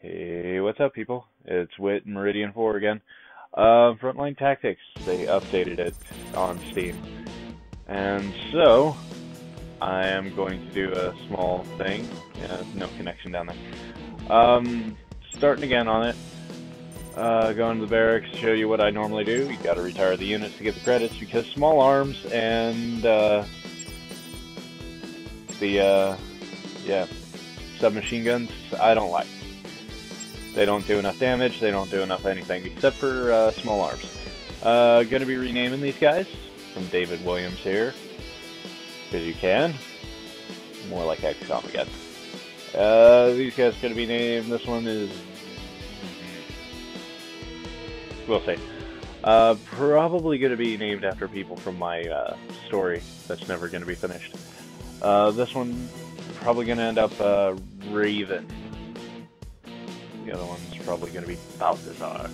Hey, what's up, people? It's Wit and Meridian 4 again. Uh, Frontline Tactics, they updated it on Steam. And so, I am going to do a small thing. Yeah, no connection down there. Um, starting again on it. Uh, going to the barracks, show you what I normally do. You gotta retire the units to get the credits because small arms and, uh, the, uh, yeah, submachine guns, I don't like. They don't do enough damage, they don't do enough anything except for uh, small arms. Uh, gonna be renaming these guys from David Williams here. Because you can. More like XCOM again. Uh, these guys are gonna be named, this one is... We'll see. Uh, probably gonna be named after people from my uh, story that's never gonna be finished. Uh, this one probably gonna end up uh, Raven. The other one's probably gonna be Balthazar.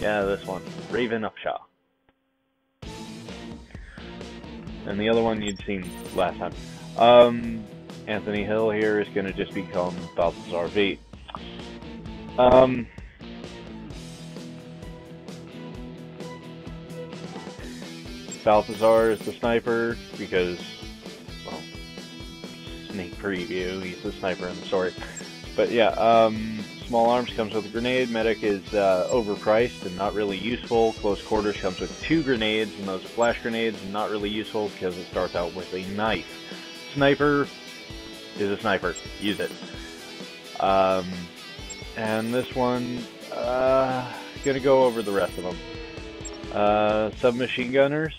Yeah, this one, Raven Upshaw. And the other one you'd seen last time. Um, Anthony Hill here is gonna just become Balthazar V. Um, Balthazar is the sniper because well, sneak preview. He's the sniper in the story. But yeah, um, small arms comes with a grenade. Medic is uh, overpriced and not really useful. Close quarters comes with two grenades, and those flash grenades, and not really useful because it starts out with a knife. Sniper is a sniper. Use it. Um, and this one, uh, gonna go over the rest of them. Uh, submachine gunners.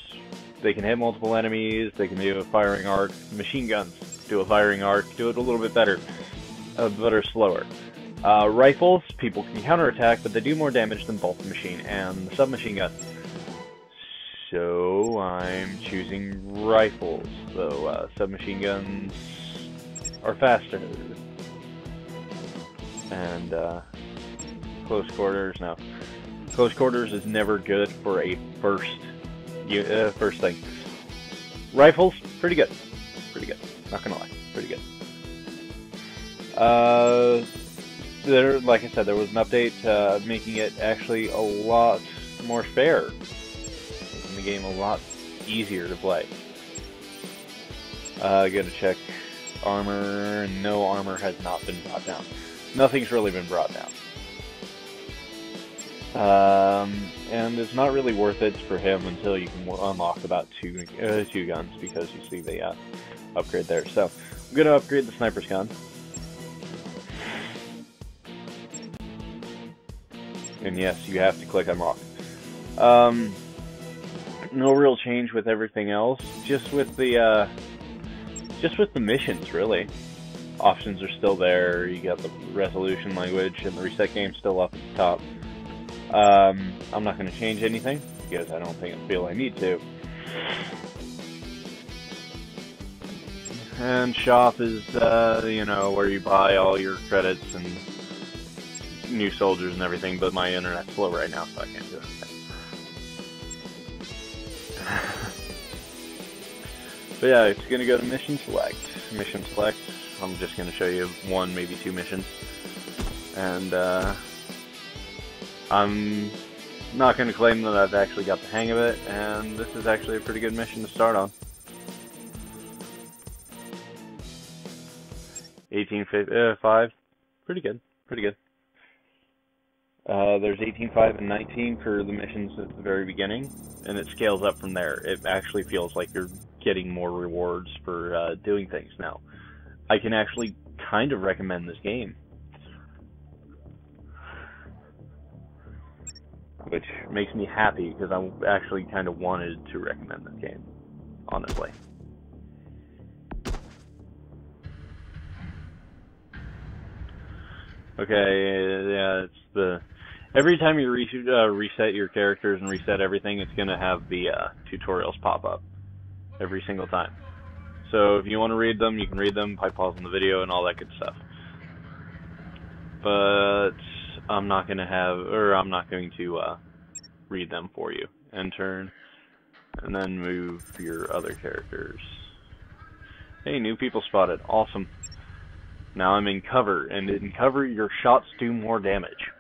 They can hit multiple enemies. They can do a firing arc. Machine guns do a firing arc, do it a little bit better, uh, are slower. Uh, rifles, people can counterattack, but they do more damage than both the machine and the submachine gun. So I'm choosing rifles, though uh, submachine guns are faster. And uh, close quarters, no. Close quarters is never good for a first, uh, first thing. Rifles, pretty good, pretty good. Not gonna lie, pretty good. Uh, there, like I said, there was an update uh, making it actually a lot more fair, making the game a lot easier to play. Uh, gotta check armor. No armor has not been brought down. Nothing's really been brought down. Um, and it's not really worth it for him until you can unlock about two uh, two guns because you see the uh, upgrade there. So I'm going to upgrade the sniper's gun. And yes, you have to click unlock. Um, no real change with everything else. Just with the uh, just with the missions, really. Options are still there. You got the resolution language and the reset game still up at the top. Um, I'm not going to change anything because I don't think I feel I need to. And shop is, uh, you know, where you buy all your credits and new soldiers and everything, but my internet's slow right now, so I can't do anything. but yeah, it's gonna go to mission select. Mission select, I'm just gonna show you one, maybe two missions. And, uh, I'm not gonna claim that I've actually got the hang of it, and this is actually a pretty good mission to start on. 18.5, uh, pretty good, pretty good. Uh, there's 18.5 and 19 for the missions at the very beginning, and it scales up from there. It actually feels like you're getting more rewards for uh, doing things now. I can actually kind of recommend this game. Which makes me happy because I actually kind of wanted to recommend this game, honestly. Okay, yeah, it's the every time you re uh, reset your characters and reset everything, it's gonna have the uh, tutorials pop up every single time. So if you want to read them, you can read them by pausing on the video and all that good stuff. But I'm not gonna have, or I'm not going to uh, read them for you. And turn, and then move your other characters. Hey, new people spotted. Awesome. Now I'm in cover, and in cover, your shots do more damage.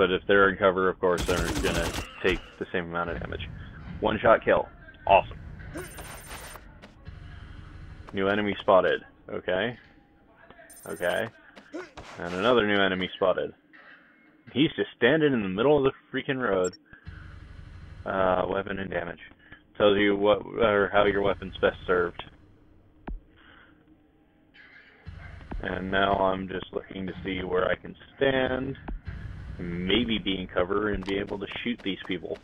But if they're in cover, of course, they're gonna take the same amount of damage. One shot kill. Awesome. New enemy spotted. Okay. Okay. And another new enemy spotted. He's just standing in the middle of the freaking road. Uh, weapon and damage. Tells you what or how your weapon's best served. And now I'm just looking to see where I can stand, maybe be in cover, and be able to shoot these people.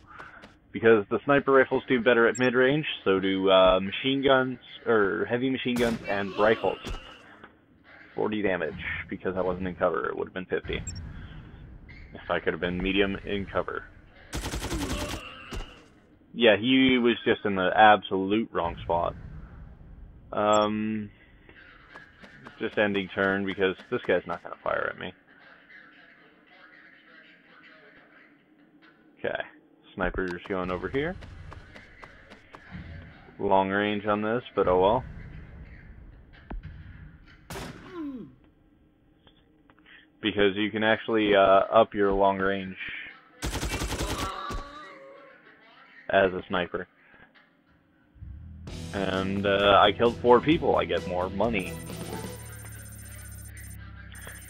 Because the sniper rifles do better at mid-range, so do uh, machine guns, or heavy machine guns and rifles. 40 damage, because I wasn't in cover, it would have been 50. If I could have been medium in cover. Yeah, he was just in the absolute wrong spot. Um, just ending turn because this guy's not going to fire at me. Okay, sniper's going over here. Long range on this, but oh well. Because you can actually uh, up your long range as a sniper. And uh, I killed four people, I get more money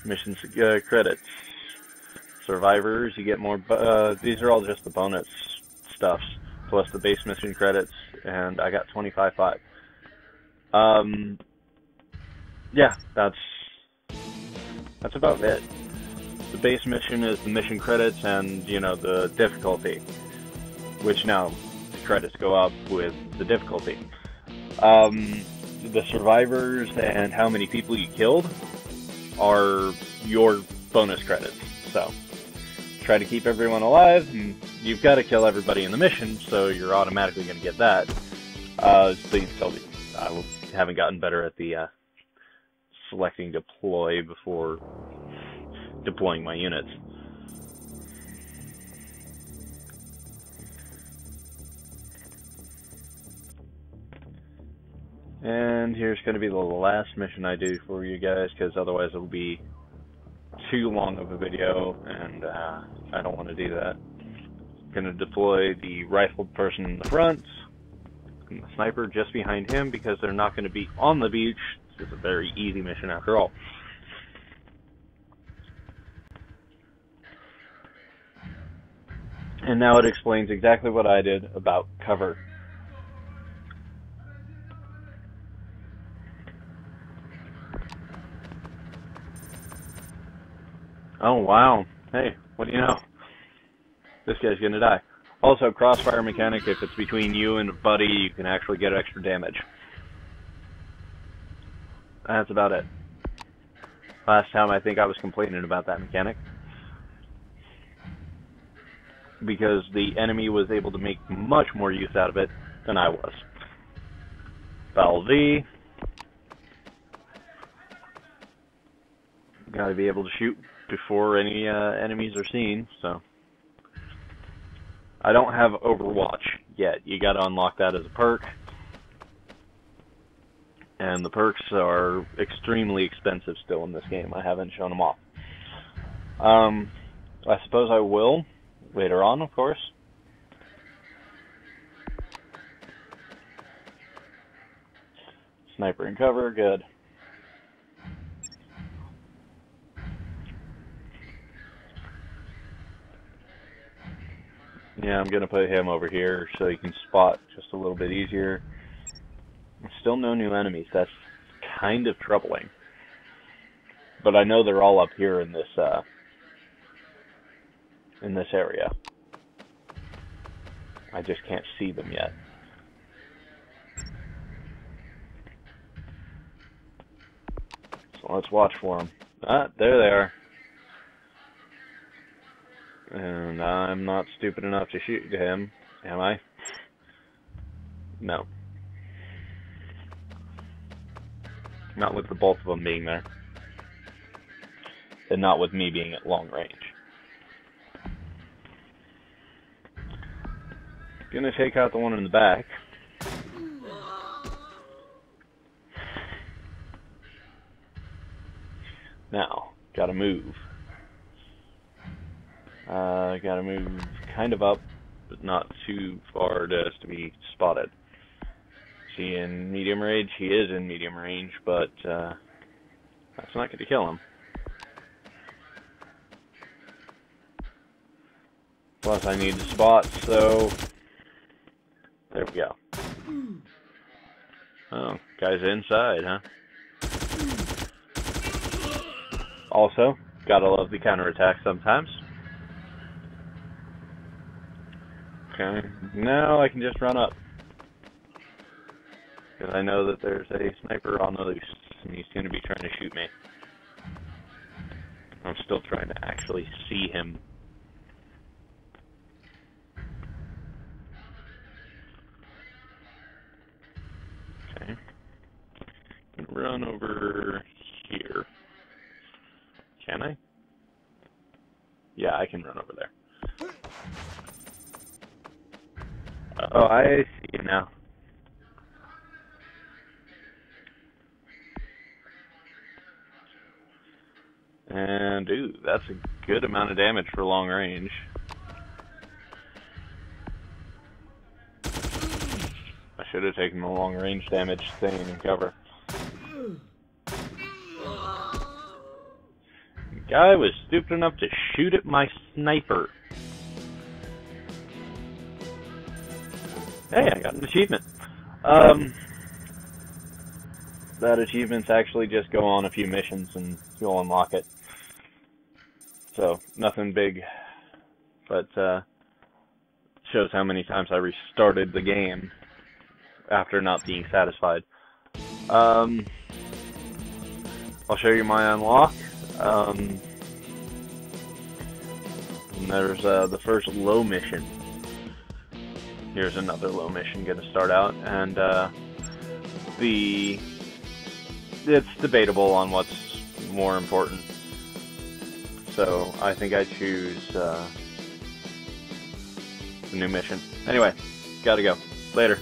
mission uh, credits. Survivors, you get more. Uh, these are all just the bonus stuffs plus the base mission credits, and I got 25.5. Um, yeah, that's that's about it. The base mission is the mission credits and you know the difficulty, which now the credits go up with the difficulty. Um, the survivors and how many people you killed are your bonus credits. So try to keep everyone alive, and you've got to kill everybody in the mission, so you're automatically going to get that. Uh, please tell me. I haven't gotten better at the uh, selecting deploy before deploying my units. And here's going to be the last mission I do for you guys, because otherwise it'll be too long of a video, and uh, I don't want to do that. Going to deploy the rifled person in the front, and the sniper just behind him, because they're not going to be on the beach. It's a very easy mission after all. And now it explains exactly what I did about cover. Oh, wow. Hey, what do you know? This guy's gonna die. Also, crossfire mechanic, if it's between you and a buddy, you can actually get extra damage. That's about it. Last time I think I was complaining about that mechanic. Because the enemy was able to make much more use out of it than I was. Val V. Gotta be able to shoot before any uh, enemies are seen, so. I don't have Overwatch yet. You gotta unlock that as a perk. And the perks are extremely expensive still in this game. I haven't shown them off. Um, I suppose I will later on, of course. Sniper and cover, good. Yeah, I'm going to put him over here so he can spot just a little bit easier. Still no new enemies. That's kind of troubling. But I know they're all up here in this uh, in this area. I just can't see them yet. So let's watch for them. Ah, there they are. And I'm not stupid enough to shoot him, am I? No. Not with the both of them being there. And not with me being at long range. Gonna take out the one in the back. Now, gotta move. Uh, gotta move kind of up, but not too far to, to be spotted. See, in medium range, he is in medium range, but uh, that's not going to kill him. Plus, I need to spot, so there we go. Oh, guy's inside, huh? Also, gotta love the counterattack sometimes. Okay, now I can just run up. Because I know that there's a sniper on the loose, and he's going to be trying to shoot me. I'm still trying to actually see him. Okay. Run over here. Can I? Yeah, I can run over there. Oh, I see now. And, ooh, that's a good amount of damage for long range. I should have taken the long range damage staying in cover. The Guy was stupid enough to shoot at my sniper. Hey, I got an achievement. Um, that achievement's actually just go on a few missions and you'll unlock it. So nothing big, but uh, shows how many times I restarted the game after not being satisfied. Um, I'll show you my unlock. Um, and there's uh, the first low mission. Here's another low mission going to start out, and uh, the it's debatable on what's more important. So I think I choose uh, the new mission. Anyway, gotta go. Later.